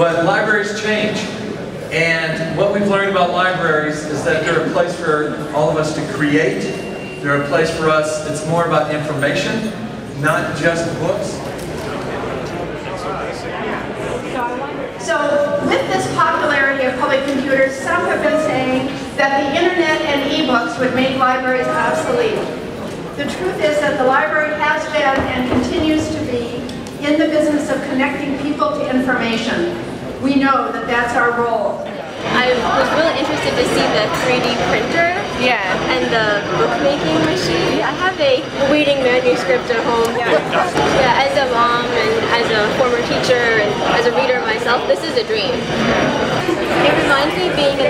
But libraries change. And what we've learned about libraries is that they're a place for all of us to create. They're a place for us, it's more about information, not just books. So with this popularity of public computers, some have been saying that the internet and e-books would make libraries obsolete. The truth is that the library has been and continues to be in the business of connecting people to information. We know that that's our role. I was really interested to see the 3D printer Yeah. and the bookmaking machine. I have a reading manuscript at home. Yeah, as a mom and as a former teacher and as a reader myself, this is a dream. It reminds me of being in